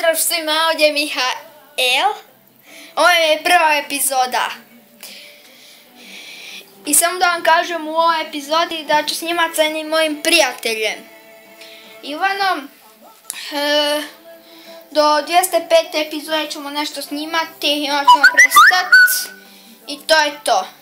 Pozdrav svima, ovdje je Mihael. Ovo je prva epizoda. I samo da vam kažem u ovoj epizodi da ću snimati sa jednim mojim prijateljem. Ivanom, e, do 205. epizode ćemo nešto snimati i onda ćemo prestati. I to je to.